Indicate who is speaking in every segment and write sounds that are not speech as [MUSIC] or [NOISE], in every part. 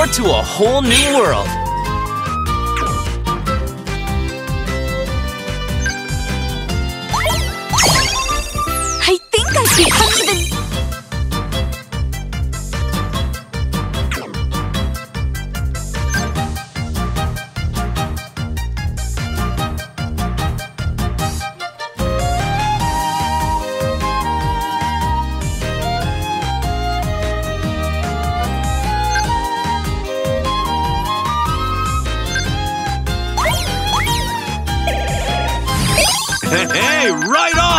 Speaker 1: door to a whole new world.
Speaker 2: Hey, right on!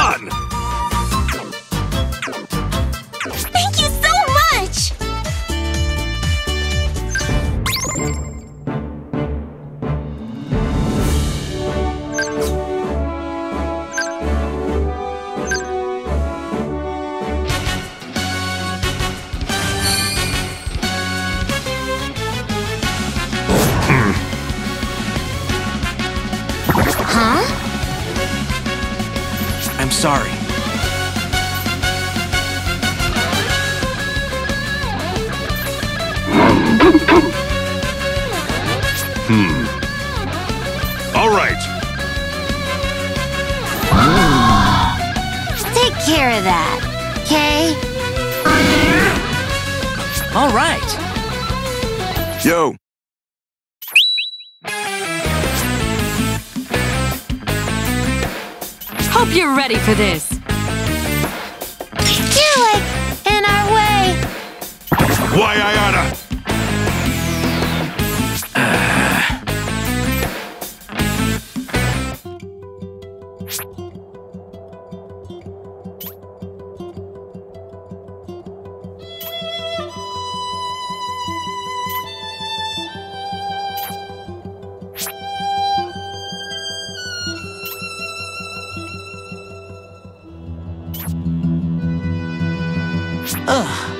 Speaker 1: Ugh.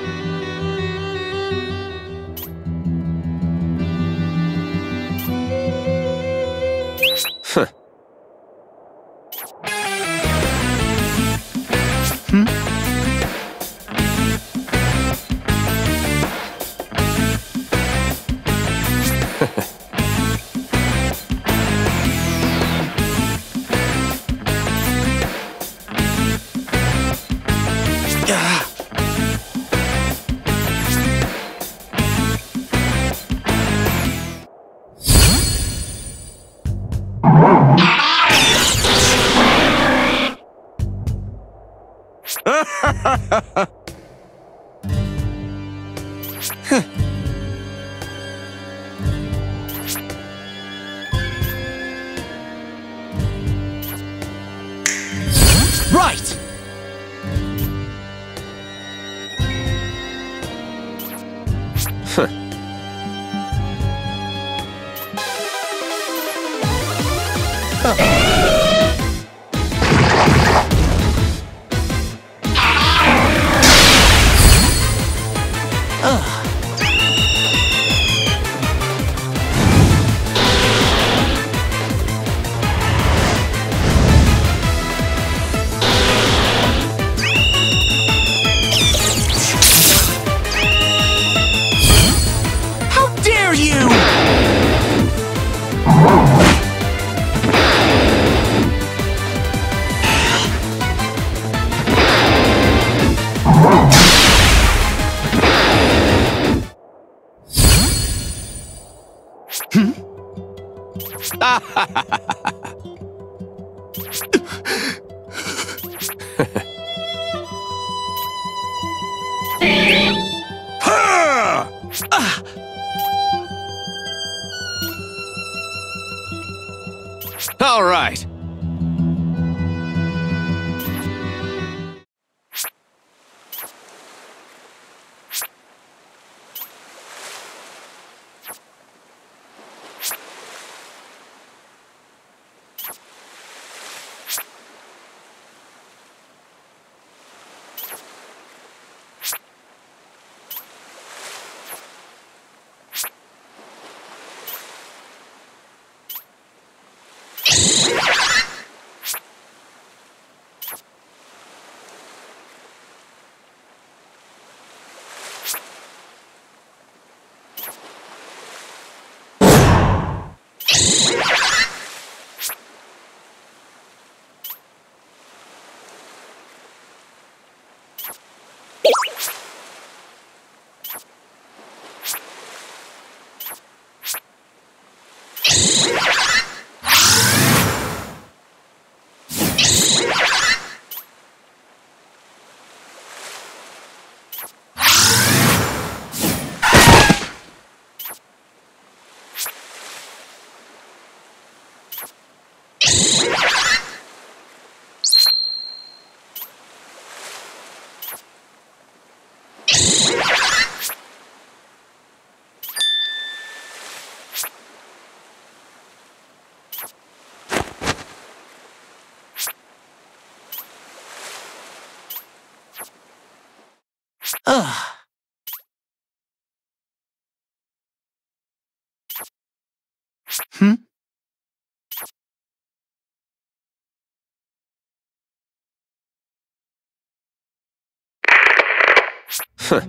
Speaker 3: Ugh. Hmm? Huh.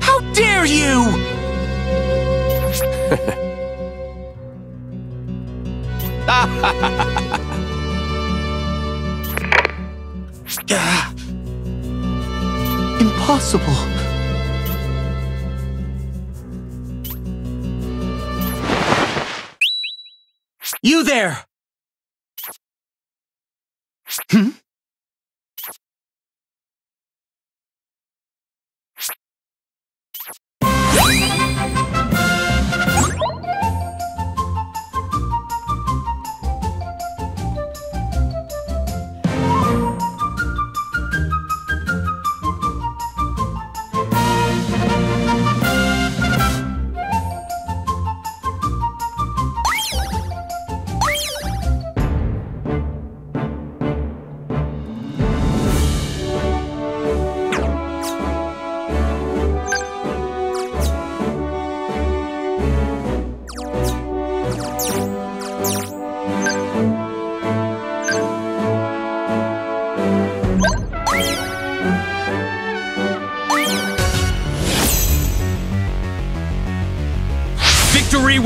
Speaker 3: How dare you! [LAUGHS] Ah. Impossible. You there! Hmm?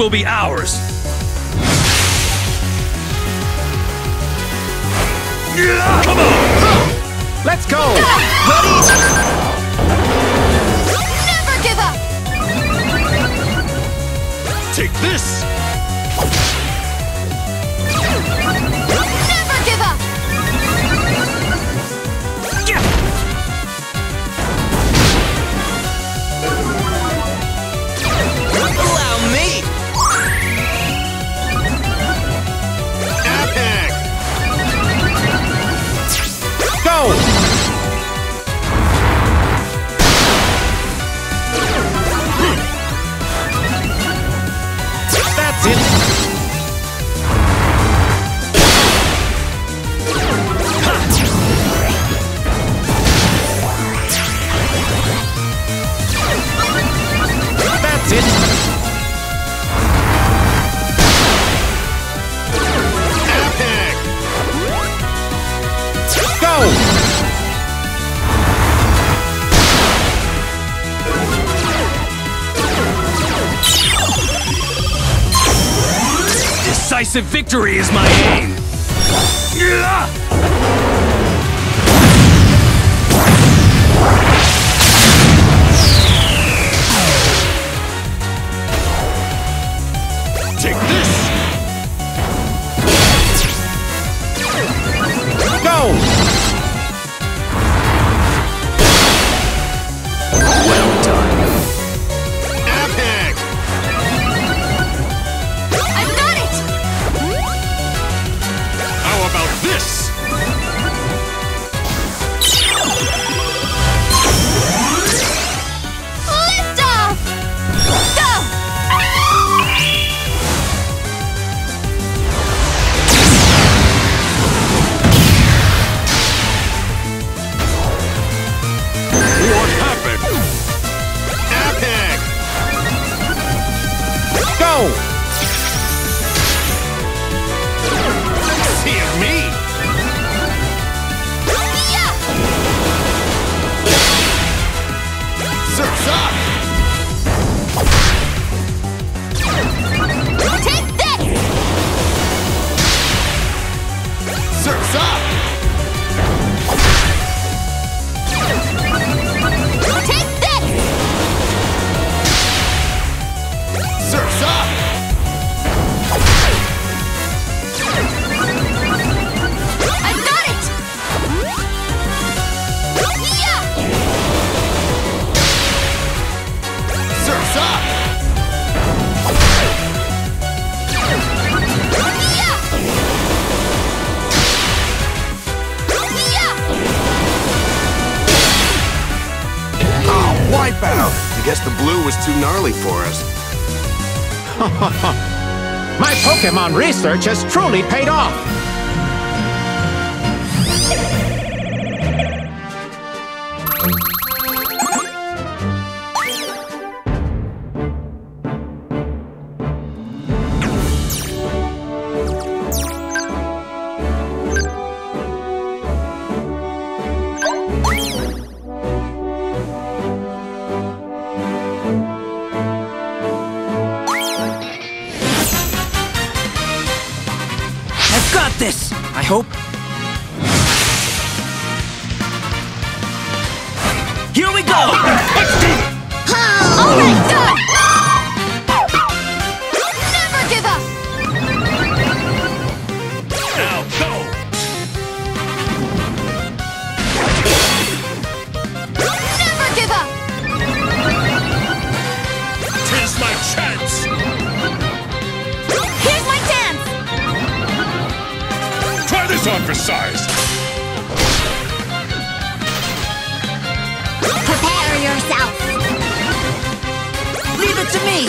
Speaker 4: Will be ours! Come on!
Speaker 3: Let's go!
Speaker 1: Never give up!
Speaker 4: Take this!
Speaker 5: Decisive victory is my aim!
Speaker 1: research has truly paid off.
Speaker 6: this
Speaker 5: on for size!
Speaker 2: Prepare yourself!
Speaker 6: Leave it to me!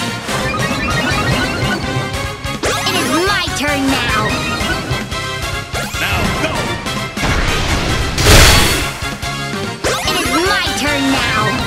Speaker 2: It is my turn now!
Speaker 5: Now, go!
Speaker 2: It is my turn now!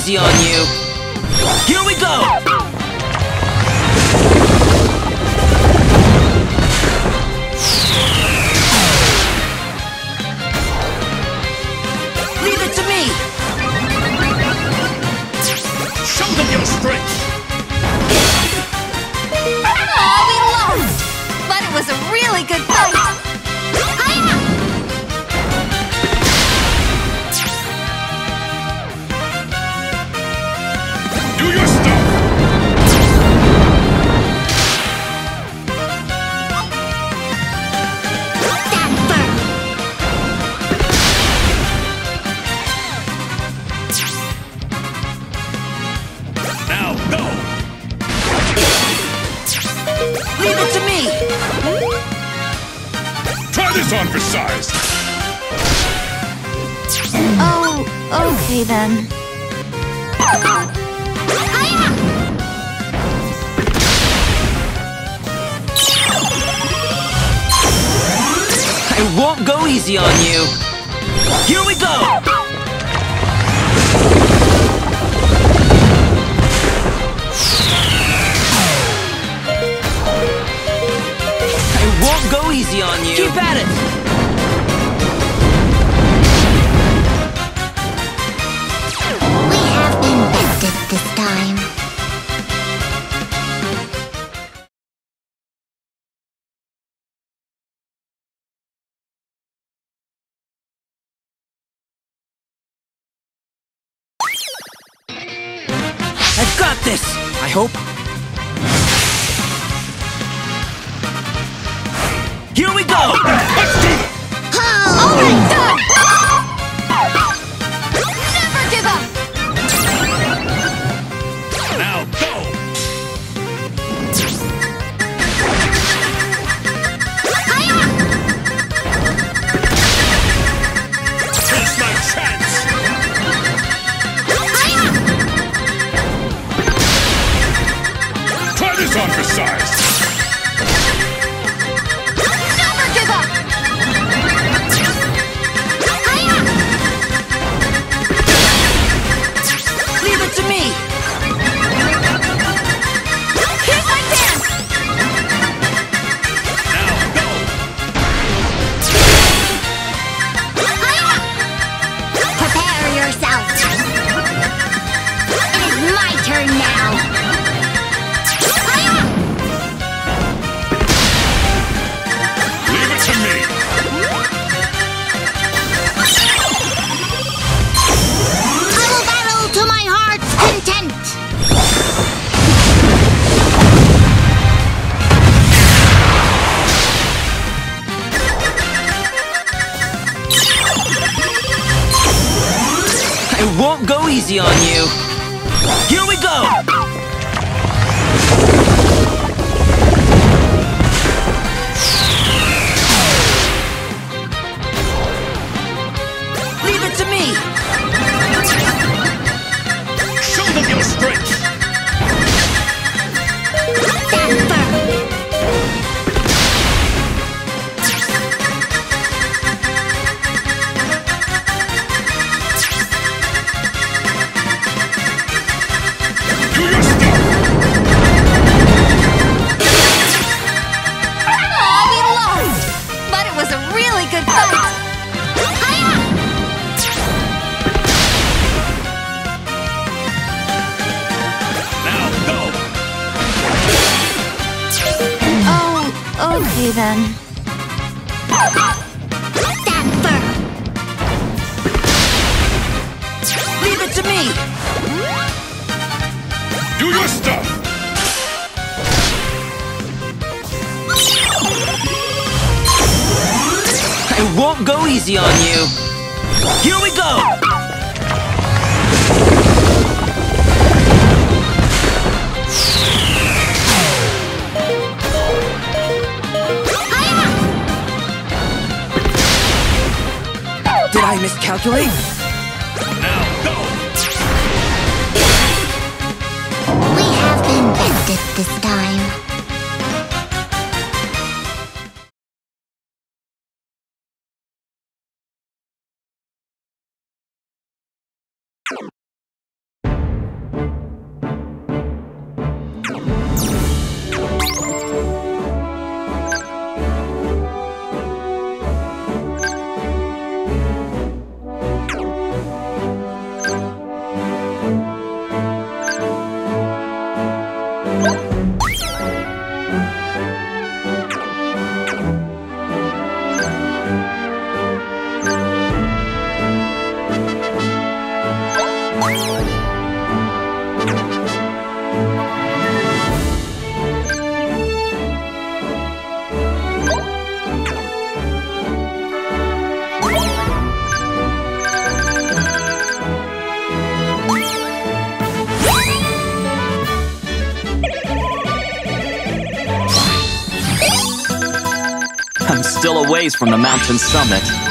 Speaker 6: easy on you.
Speaker 2: Then. That burn!
Speaker 6: Leave it to me!
Speaker 4: Do your stuff!
Speaker 6: I won't go easy on you! Here we go!
Speaker 1: Calculating. From the mountain summit.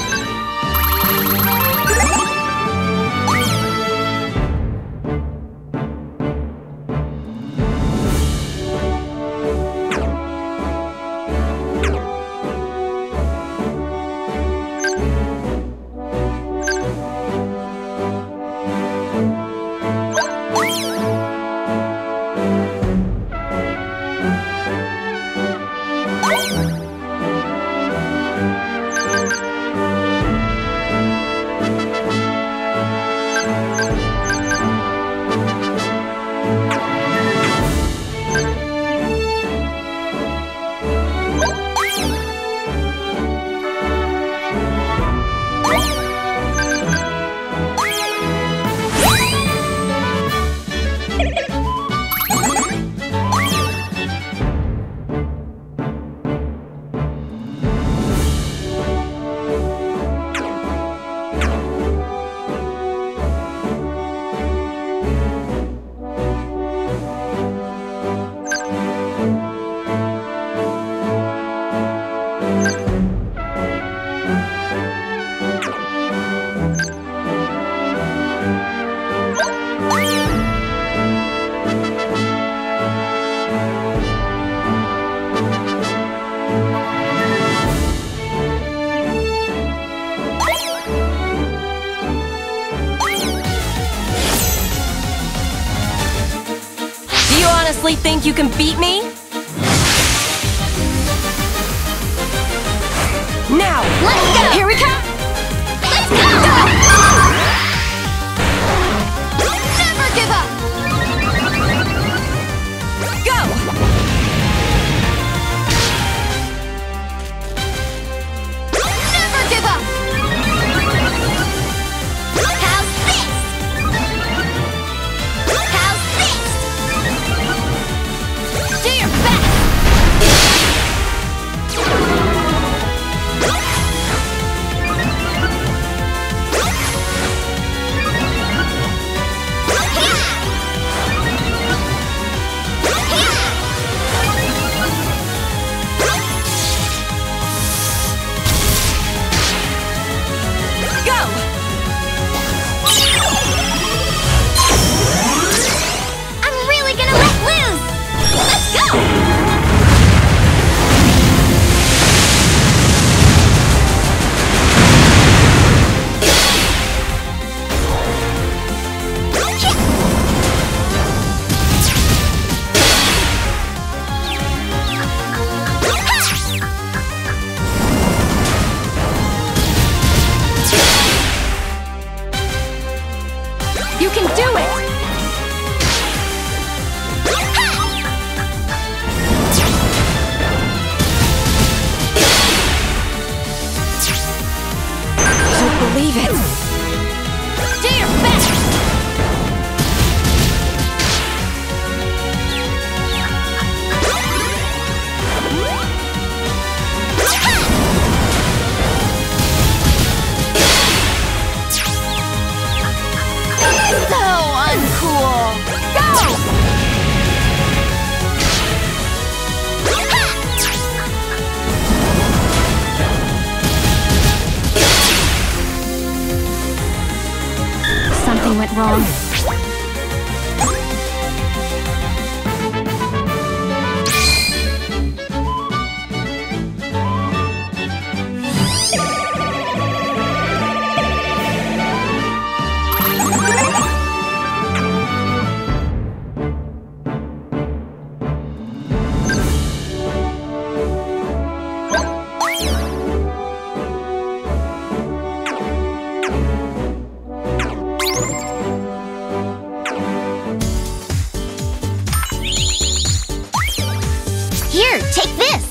Speaker 7: Take this!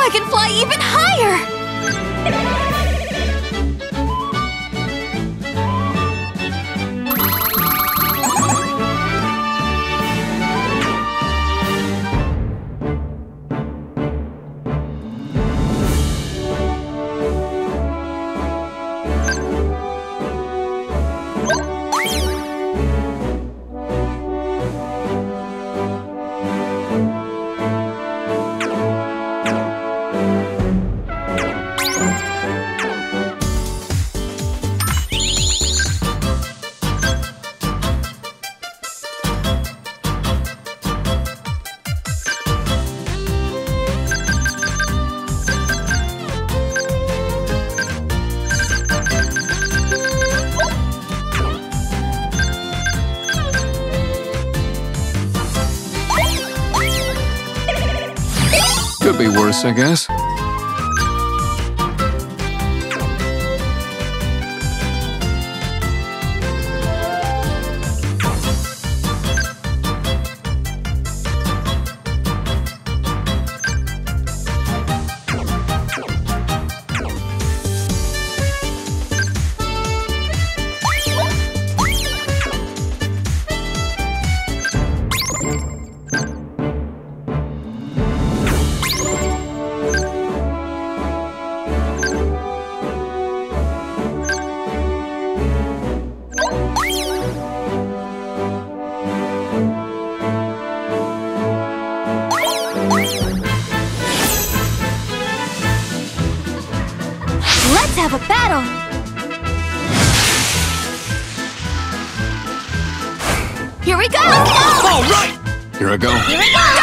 Speaker 1: I
Speaker 8: can
Speaker 1: fly even higher!
Speaker 9: I guess.
Speaker 10: ago.
Speaker 9: Here
Speaker 1: we go!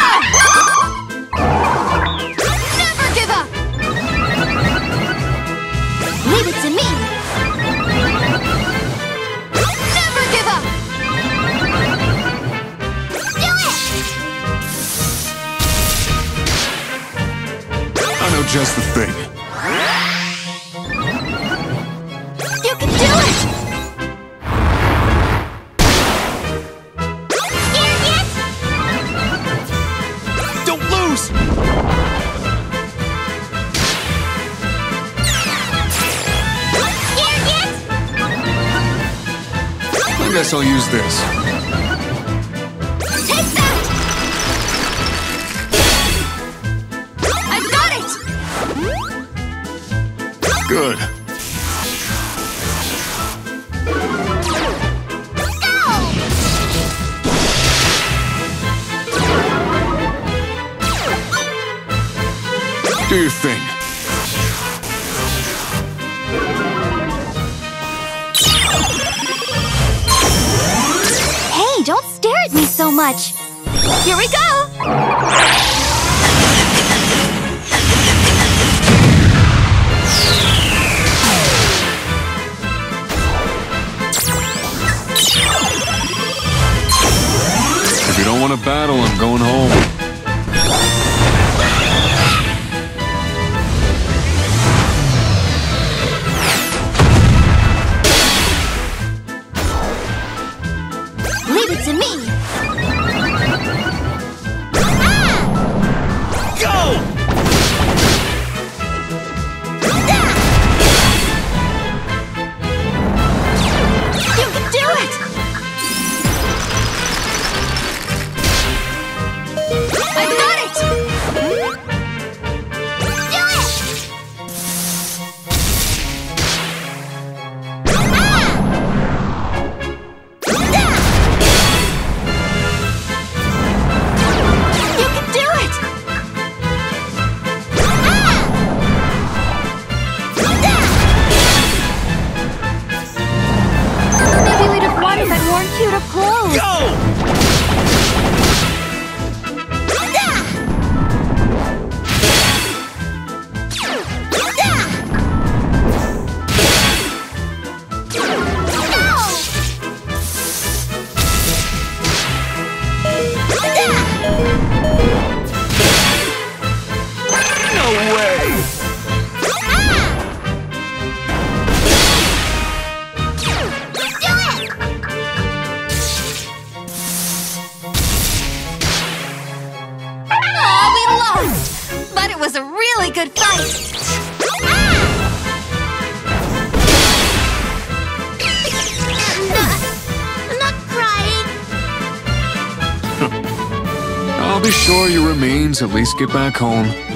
Speaker 1: really good fight! [LAUGHS]
Speaker 9: I'll be sure your remains at least get back home.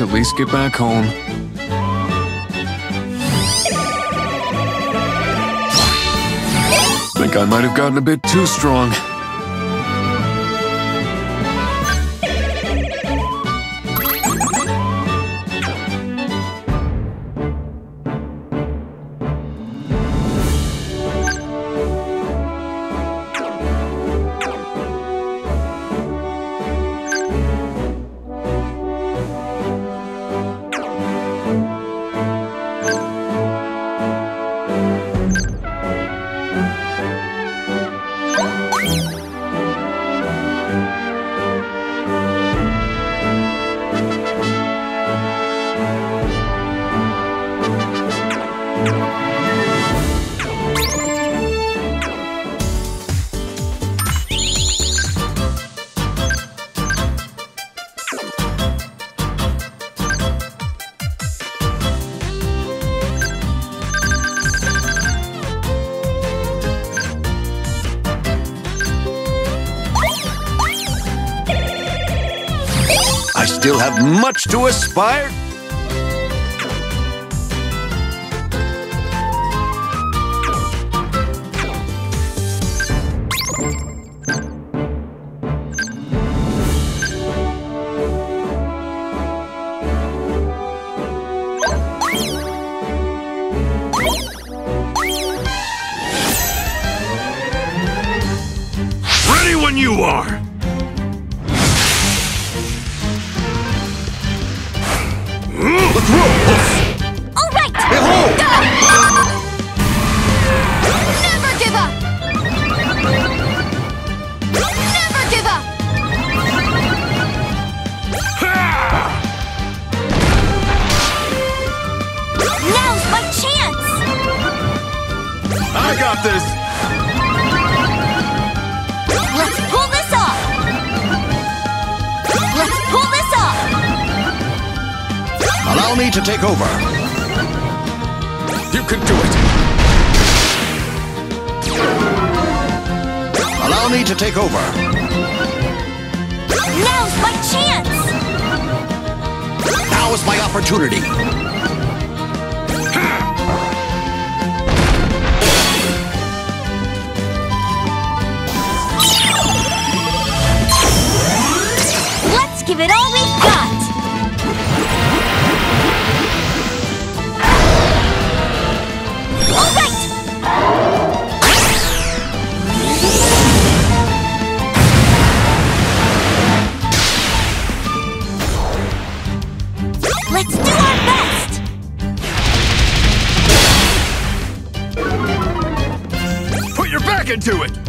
Speaker 9: At least get back home. Think I might have gotten a bit too strong.
Speaker 8: much to aspire
Speaker 1: Now's my chance!
Speaker 8: Now is my opportunity!
Speaker 1: Let's give it all we've got!
Speaker 9: Can do it!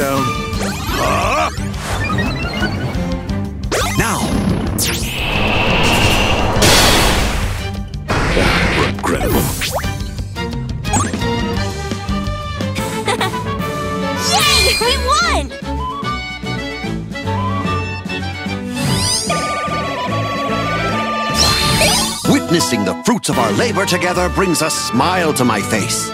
Speaker 8: Down. Ah! Now! Regrettable. [LAUGHS]
Speaker 1: Yay! We won!
Speaker 8: Witnessing the fruits of our labor together brings a smile to my face.